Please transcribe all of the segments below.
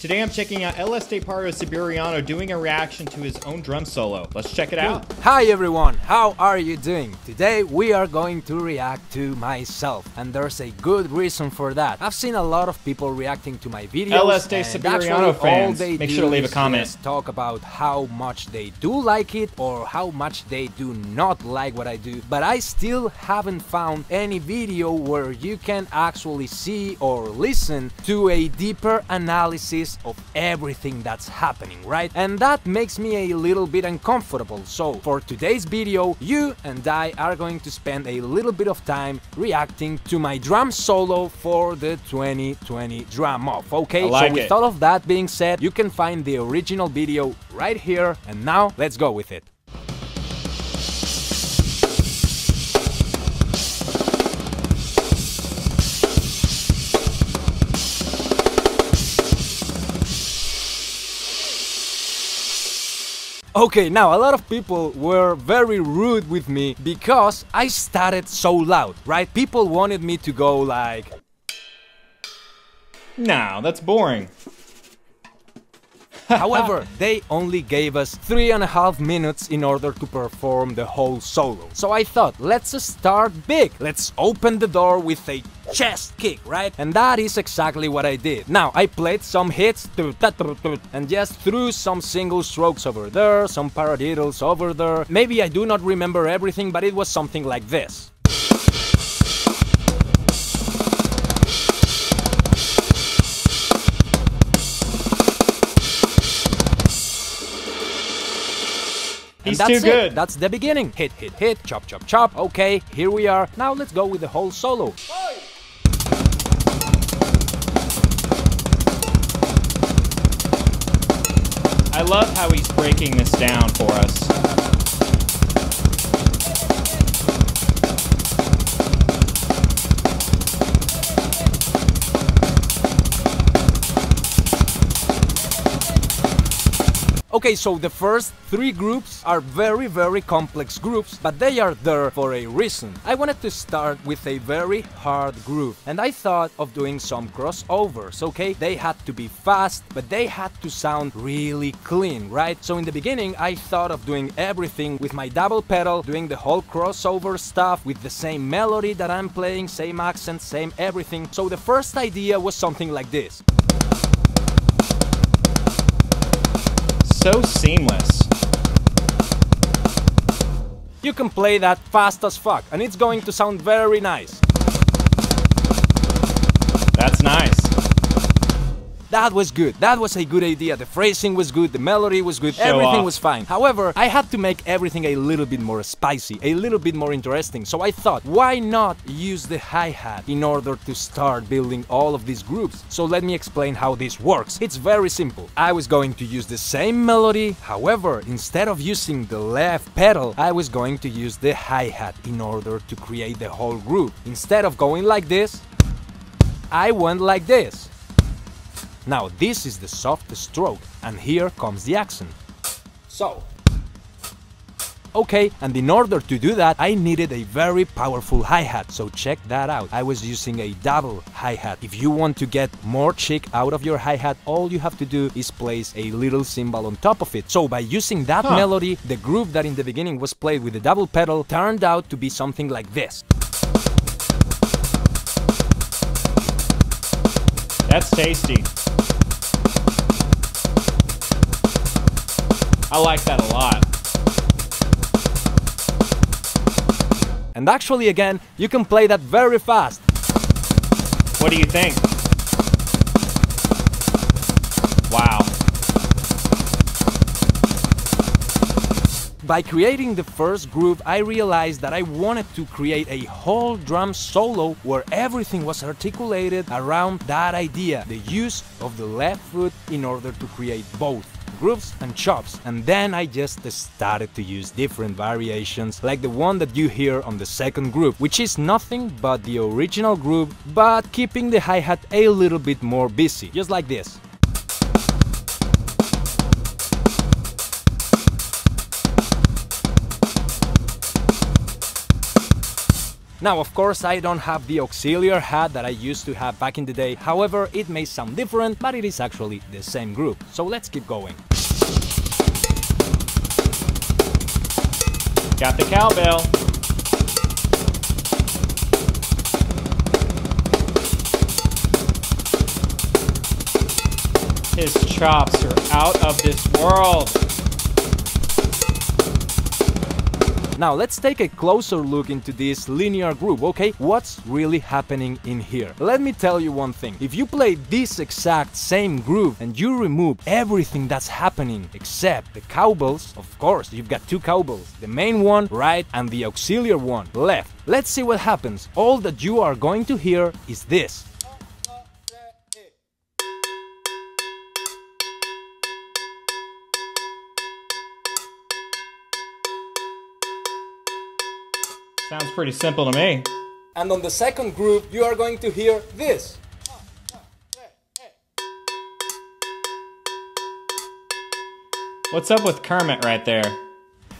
Today I'm checking out El Estepario Siberiano doing a reaction to his own drum solo. Let's check it out. Hi everyone, how are you doing? Today we are going to react to myself and there's a good reason for that. I've seen a lot of people reacting to my videos Estepario Siberiano fans, make sure to leave a comment. talk about how much they do like it or how much they do not like what I do. But I still haven't found any video where you can actually see or listen to a deeper analysis of everything that's happening, right? And that makes me a little bit uncomfortable. So for today's video, you and I are going to spend a little bit of time reacting to my drum solo for the 2020 drum off. Okay, I like so with it. all of that being said, you can find the original video right here. And now let's go with it. Okay, now a lot of people were very rude with me because I started so loud, right? People wanted me to go like, Now, that's boring. However, they only gave us three and a half minutes in order to perform the whole solo. So I thought, let's start big. Let's open the door with a chest kick, right? And that is exactly what I did. Now, I played some hits and just threw some single strokes over there, some paradiddles over there. Maybe I do not remember everything, but it was something like this. He's and that's too good. It. That's the beginning. Hit, hit, hit, chop, chop, chop. Okay, here we are. Now let's go with the whole solo. I love how he's breaking this down for us. Okay, so the first three groups are very, very complex groups, but they are there for a reason. I wanted to start with a very hard group, and I thought of doing some crossovers, okay? They had to be fast, but they had to sound really clean, right? So in the beginning, I thought of doing everything with my double pedal, doing the whole crossover stuff with the same melody that I'm playing, same accent, same everything. So the first idea was something like this. So seamless. You can play that fast as fuck, and it's going to sound very nice. That's nice. That was good. That was a good idea. The phrasing was good, the melody was good, Show everything off. was fine. However, I had to make everything a little bit more spicy, a little bit more interesting. So I thought, why not use the hi-hat in order to start building all of these groups? So let me explain how this works. It's very simple. I was going to use the same melody, however, instead of using the left pedal, I was going to use the hi-hat in order to create the whole group. Instead of going like this, I went like this. Now this is the soft stroke and here comes the accent. So. Okay, and in order to do that, I needed a very powerful hi-hat, so check that out. I was using a double hi-hat. If you want to get more chick out of your hi-hat, all you have to do is place a little cymbal on top of it. So by using that Huh. melody, the groove that in the beginning was played with the double pedal turned out to be something like this. That's tasty. I like that a lot. And actually again, you can play that very fast. What do you think? Wow. By creating the first groove, I realized that I wanted to create a whole drum solo where everything was articulated around that idea, the use of the left foot in order to create both grooves and chops. And then I just started to use different variations, like the one that you hear on the second groove, which is nothing but the original groove, but keeping the hi-hat a little bit more busy, just like this. Now, of course, I don't have the auxiliary hat that I used to have back in the day. However, it may sound different, but it is actually the same group. So let's keep going. Got the cowbell. His chops are out of this world. Now let's take a closer look into this linear groove, okay? What's really happening in here? Let me tell you one thing. If you play this exact same groove and you remove everything that's happening except the cowbells, of course, you've got two cowbells, the main one right and the auxiliary one left. Let's see what happens. All that you are going to hear is this. Sounds pretty simple to me. And on the second group, you are going to hear this. What's up with Kermit right there?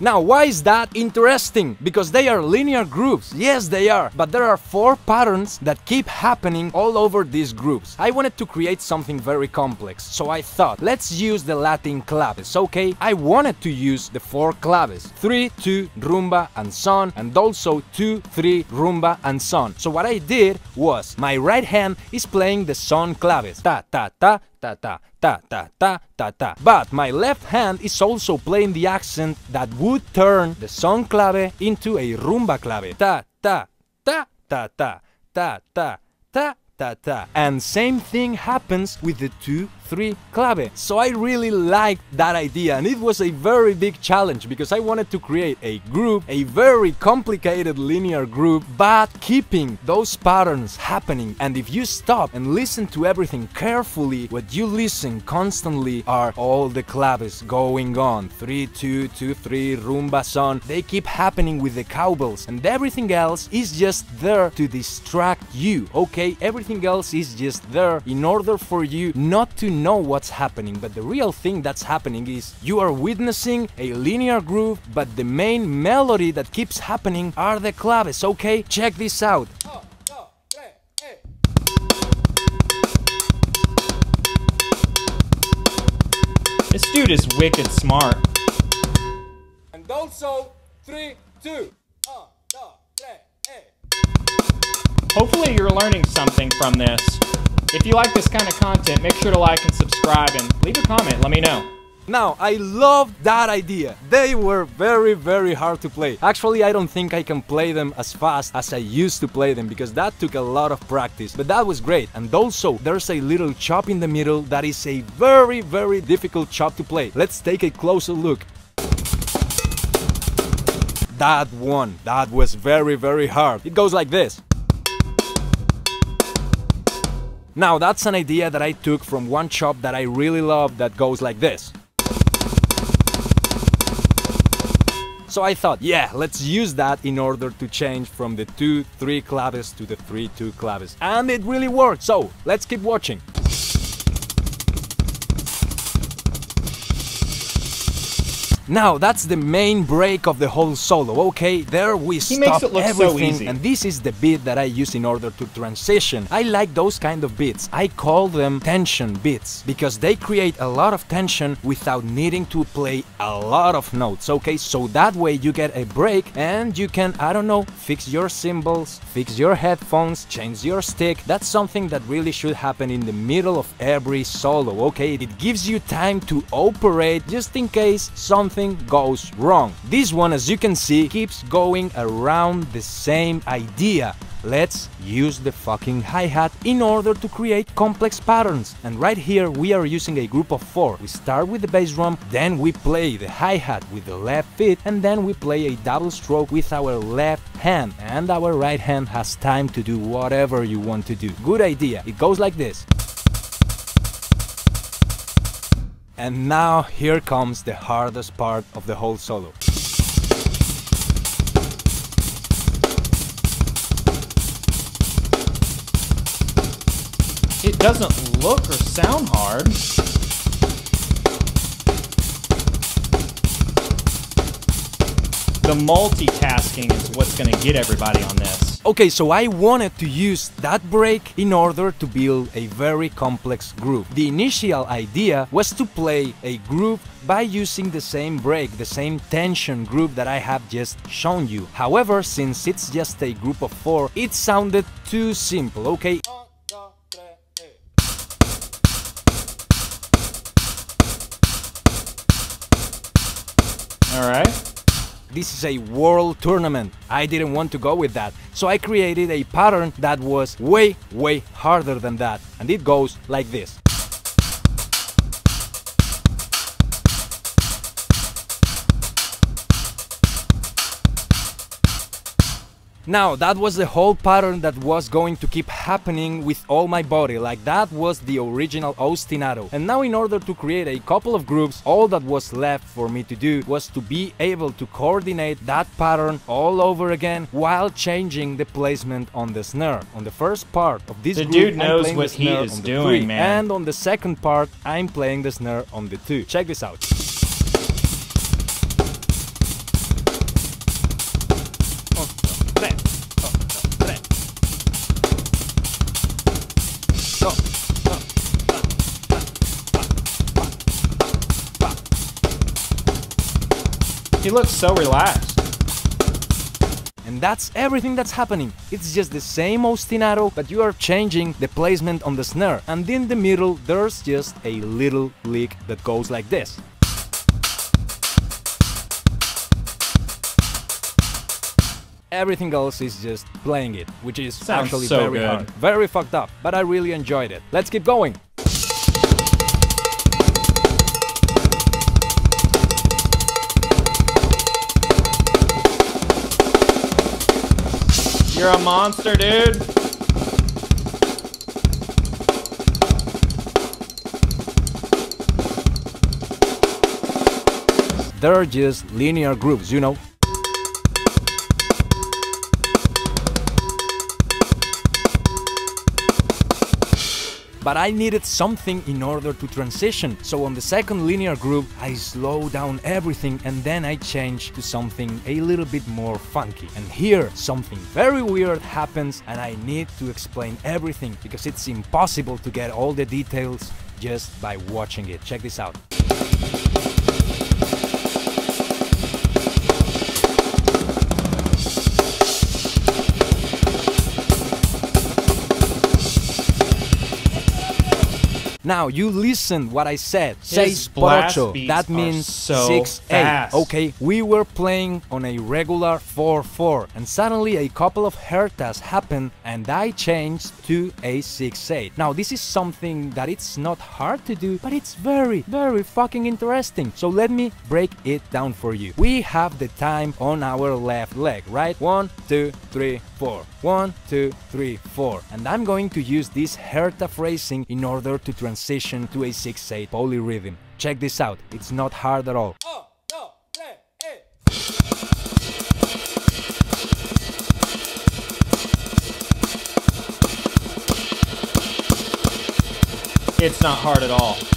Now, why is that interesting? Because they are linear groups. Yes, they are. But there are four patterns that keep happening all over these groups. I wanted to create something very complex, so I thought, let's use the Latin claves, okay? I wanted to use the four claves 3, 2, rumba, and son, and also 2, 3, rumba, and son. So what I did was, my right hand is playing the son claves. Ta, ta, ta, ta ta ta ta ta ta ta. But my left hand is also playing the accent that would turn the son clave into a rumba clave. Ta ta ta ta ta ta ta ta ta. And same thing happens with the two 3 clave. So I really liked that idea and it was a very big challenge because I wanted to create a group, a very complicated linear group, but keeping those patterns happening. And if you stop and listen to everything carefully, what you listen constantly are all the claves going on. 3, 2, 2, 3, rumba, son. They keep happening with the cowbells and everything else is just there to distract you, okay? Everything else is just there in order for you not to know what's happening, but the real thing that's happening is you are witnessing a linear groove, but the main melody that keeps happening are the claves, okay? Check this out. This dude is wicked smart. And also, three, two. Hopefully you're learning something from this. If you like this kind of content, make sure to like and subscribe and leave a comment. Let me know. Now, I love that idea. They were very, very hard to play. Actually, I don't think I can play them as fast as I used to play them because that took a lot of practice. But that was great. And also, there's a little chop in the middle that is a very, very difficult chop to play. Let's take a closer look. That one, that was very, very hard. It goes like this. Now, that's an idea that I took from one chop that I really love that goes like this. So I thought, yeah, let's use that in order to change from the 2-3 claves to the 3-2 claves. And it really worked, so let's keep watching. Now that's the main break of the whole solo, okay? There we He stop makes it look so everything easy. and this is the beat that I use in order to transition. I like those kind of beats. I call them tension beats because they create a lot of tension without needing to play a lot of notes, okay? So that way you get a break and you can, I don't know, fix your cymbals, fix your headphones, change your stick. That's something that really should happen in the middle of every solo, okay? It gives you time to operate just in case something goes wrong. This one, as you can see, keeps going around the same idea. Let's use the fucking hi-hat in order to create complex patterns. And right here we are using a group of four. We start with the bass drum, then we play the hi-hat with the left foot, and then we play a double stroke with our left hand. And our right hand has time to do whatever you want to do. Good idea. It goes like this. And now here comes the hardest part of the whole solo. It doesn't look or sound hard. The multitasking is what's going to get everybody on this. Okay, so I wanted to use that break in order to build a very complex groove. The initial idea was to play a groove by using the same break, the same tension groove that I have just shown you. However, since it's just a group of four, it sounded too simple, okay? Alright. This is a world tournament. I didn't want to go with that. So I created a pattern that was way, way harder than that. And it goes like this. Now, that was the whole pattern that was going to keep happening with all my body, like that was the original ostinato. And now in order to create a couple of groups, all that was left for me to do was to be able to coordinate that pattern all over again while changing the placement on the snare. On the first part of this the group, dude I'm playing what the he snare is on the doing, three, man. And on the second part, I'm playing the snare on the two. Check this out. He looks so relaxed. And that's everything that's happening. It's just the same ostinato, but you are changing the placement on the snare. And in the middle, there's just a little lick that goes like this. Everything else is just playing it, which is Sounds actually so very good. hard. Very fucked up, but I really enjoyed it. Let's keep going. You're a monster, dude. They're just linear groups, you know. But I needed something in order to transition, so on the second linear groove I slow down everything and then I change to something a little bit more funky. And here something very weird happens and I need to explain everything because it's impossible to get all the details just by watching it. Check this out. Now you listen what I said. Por ocho. That means so six fast. eight. Okay, we were playing on a regular 4-4 and suddenly a couple of hertas happened and I changed to a 6-8. Now this is something that it's not hard to do, but it's very, very fucking interesting. So let me break it down for you. We have the time on our left leg, right? One, two, three, four. One, two, three, four. And I'm going to use this herta phrasing in order to transition to a 6-8 polyrhythm. Check this out, it's not hard at all. It's not hard at all.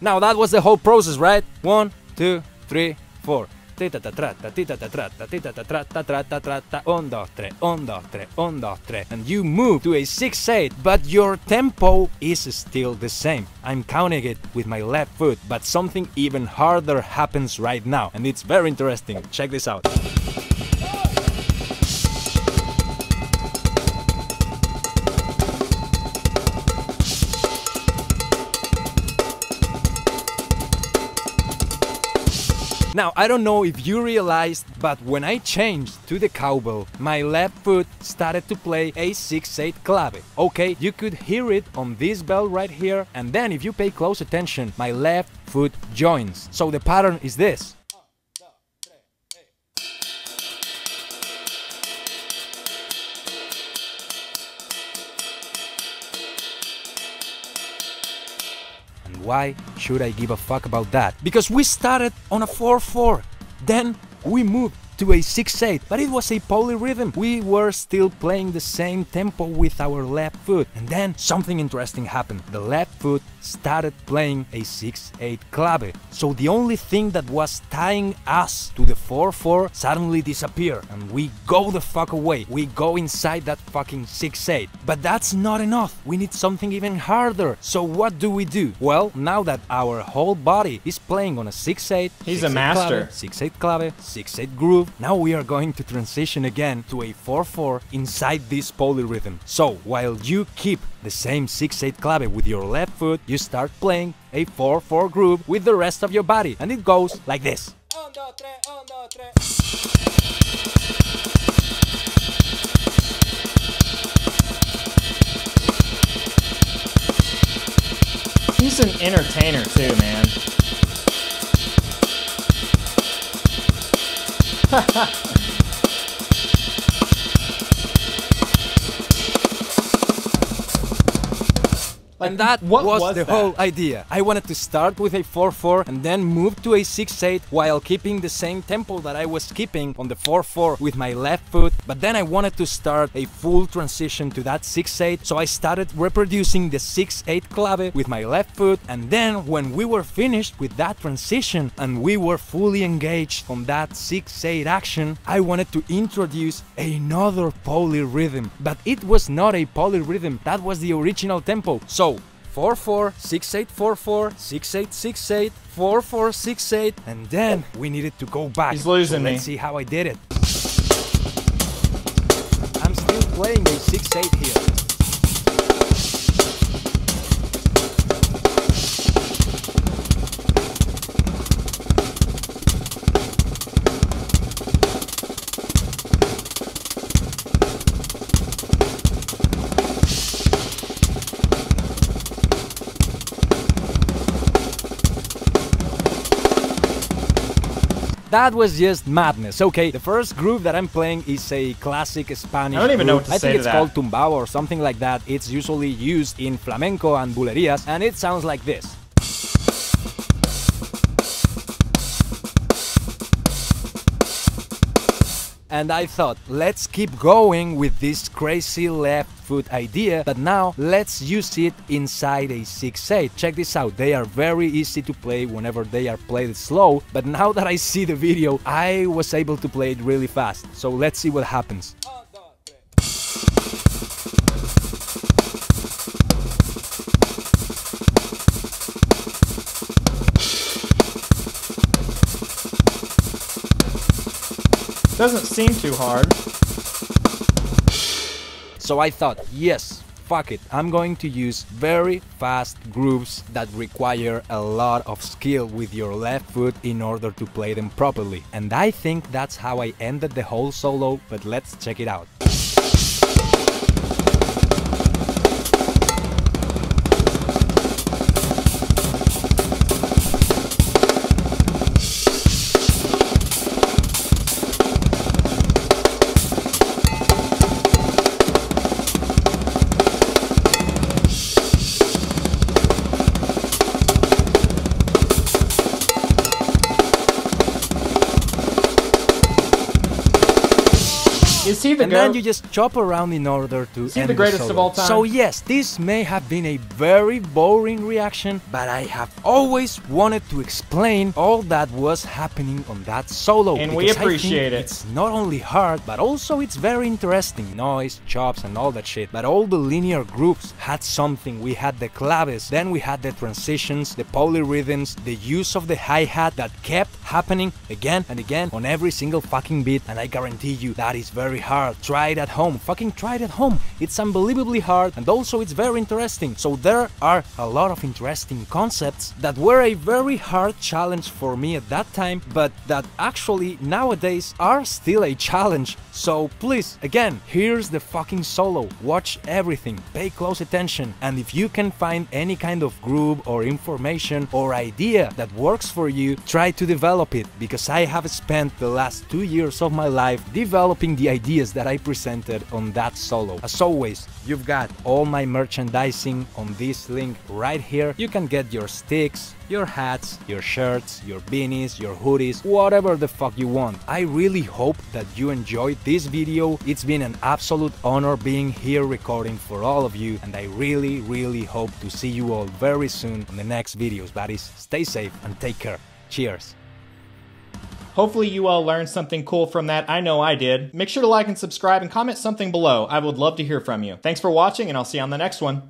Now that was the whole process, right? One, two, three, four. Tita-ta-tra-ta, tita-ta-tra-ta, tita-ta-tra-ta-tra-ta-tra-ta. Un, dos, tres, un, dos, tres, un, dos, tres. And you move to a 6-8, but your tempo is still the same. I'm counting it with my left foot, but something even harder happens right now, and it's very interesting. Check this out. Now, I don't know if you realized, but when I changed to the cowbell, my left foot started to play a 6-8 clave. Okay, you could hear it on this bell right here, and then if you pay close attention, my left foot joins. So the pattern is this. Why should I give a fuck about that? Because we started on a 4 4, then we moved to a 6-8, but it was a polyrhythm. We were still playing the same tempo with our left foot, and then something interesting happened. The left foot started playing a 6-8 clave. So the only thing that was tying us to the 4-4 suddenly disappear and we go the fuck away. We go inside that fucking 6-8. But that's not enough. We need something even harder. So what do we do? Well, now that our whole body is playing on a 6-8, He's a master. 6-8 clave, 6-8 groove, now we are going to transition again to a 4-4 inside this polyrhythm. So while you keep the same 6-8 clave with your left foot, you start playing a 4-4 groove with the rest of your body and it goes like this. He's an entertainer too, man. and that was, was the that? whole idea. I wanted to start with a 4-4 and then move to a 6-8 while keeping the same tempo that I was keeping on the 4-4 with my left foot, but then I wanted to start a full transition to that 6-8, so I started reproducing the 6-8 clave with my left foot, and then when we were finished with that transition and we were fully engaged on that 6-8 action, I wanted to introduce another polyrhythm, but it was not a polyrhythm, that was the original tempo. So 4 4 6 8 4 4 6 8 6 8 4 4 6 8 and then we needed to go back. He's losing so me. Let's see how I did it. I'm still playing a 6 8 here. That was just madness. Okay, the first groove that I'm playing is a classic Spanish. I don't even know what to I say think it's that. called tumbao or something like that. It's usually used in flamenco and bulerías, and it sounds like this. And I thought, let's keep going with this crazy left foot idea, but now let's use it inside a 6-8. Check this out, they are very easy to play whenever they are played slow, but now that I see the video, I was able to play it really fast. So let's see what happens. Doesn't seem too hard. So I thought, yes, fuck it, I'm going to use very fast grooves that require a lot of skill with your left foot in order to play them properly. And I think that's how I ended the whole solo, but let's check it out. Is he the and then you just chop around in order to he end the greatest of solo. all time? So yes, this may have been a very boring reaction, but I have always wanted to explain all that was happening on that solo. And we because I think appreciate it. It's not only hard, but also it's very interesting. Noise, chops, and all that shit. But all the linear groups had something. We had the claves, then we had the transitions, the polyrhythms, the use of the hi-hat that kept happening again and again on every single fucking beat. And I guarantee you that is very hard. Try it at home. Fucking try it at home. It's unbelievably hard and also it's very interesting. So there are a lot of interesting concepts that were a very hard challenge for me at that time, but that actually nowadays are still a challenge. So please, again, here's the fucking solo. Watch everything, pay close attention, and if you can find any kind of groove or information or idea that works for you, try to develop develop it because I have spent the last two years of my life developing the ideas that I presented on that solo. As always, you've got all my merchandising on this link right here. You can get your sticks, your hats, your shirts, your beanies, your hoodies, whatever the fuck you want. I really hope that you enjoyed this video. It's been an absolute honor being here recording for all of you and I really really hope to see you all very soon on the next videos. Buddies, stay safe and take care. Cheers. Hopefully you all learned something cool from that. I know I did. Make sure to like and subscribe and comment something below. I would love to hear from you. Thanks for watching and I'll see you on the next one.